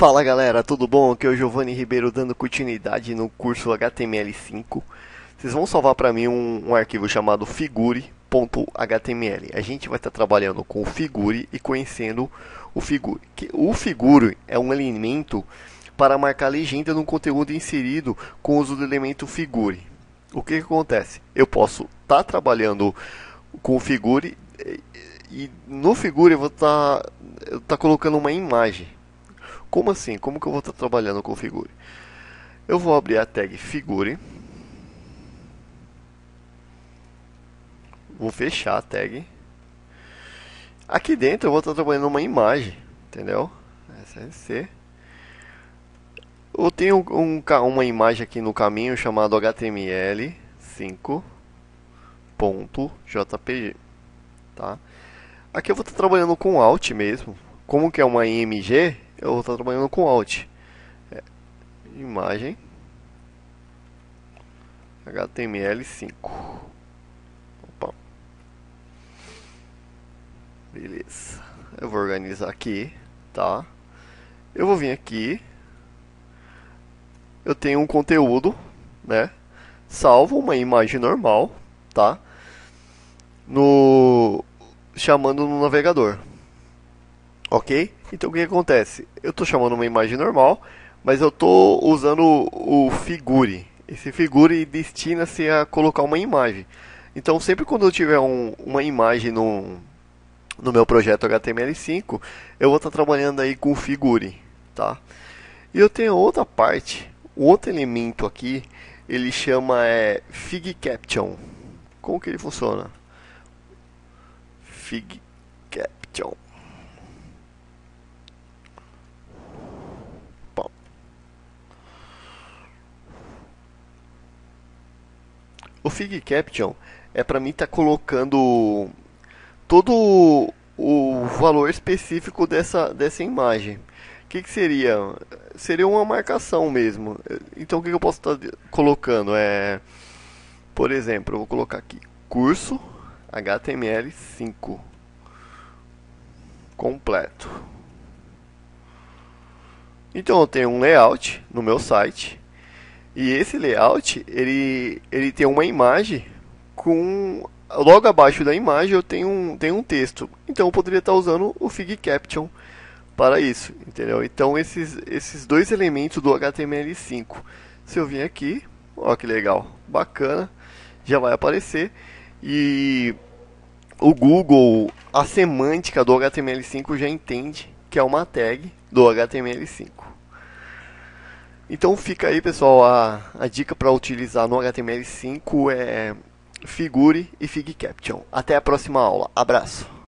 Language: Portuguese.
Fala galera, tudo bom? Aqui é o Giovanni Ribeiro dando continuidade no curso HTML5. Vocês vão salvar para mim um, um, arquivo chamado figure.html. A gente vai estar trabalhando com o figure e conhecendo o figure. O figure é um elemento para marcar legenda no conteúdo inserido com o uso do elemento figure. O que, que acontece? Eu posso estar tá trabalhando com o figure e no figure eu vou estar tá, tá colocando uma imagem. Como assim? Como que eu vou estar trabalhando com figure? Eu vou abrir a tag figure. Vou fechar a tag. Aqui dentro eu vou estar trabalhando uma imagem, entendeu? SRC. Eu tenho um, uma imagem aqui no caminho chamado HTML5.jpg, tá? Aqui eu vou estar trabalhando com Alt mesmo. Como que é uma IMG, eu vou estar trabalhando com Alt. É, imagem HTML5. Opa. Beleza. Eu vou organizar aqui, tá? Eu vou vir aqui. Eu tenho um conteúdo, né? Salvo uma imagem normal, tá? No chamando no navegador. Ok? Então o que acontece? Eu estou chamando uma imagem normal, mas eu estou usando o, figure. Esse figure destina-se a colocar uma imagem. Então sempre quando eu tiver um, uma imagem no, no meu projeto HTML5, eu vou estar trabalhando aí com figure, tá? E eu tenho outra parte, outro elemento aqui, ele chama é, Fig Caption. Como que ele funciona? Fig Caption. O Fig Caption é para mim tá colocando todo o valor específico dessa, dessa imagem. O que, que seria? Seria uma marcação mesmo. Então o que, que eu posso estar tá colocando? É, por exemplo, eu vou colocar aqui curso HTML5 completo. Então eu tenho um layout no meu site e esse layout, ele, ele tem uma imagem com... Logo abaixo da imagem eu tenho um, tenho um texto. Então eu poderia estar usando o Fig Caption para isso, entendeu? Então esses, esses dois elementos do HTML5. Se eu vir aqui, ó que legal, bacana, já vai aparecer. E o Google, a semântica do HTML5 já entende que é uma tag do HTML5. Então fica aí, pessoal, a, a dica para utilizar no HTML5 é Figure e Fig Caption. Até a próxima aula. Abraço!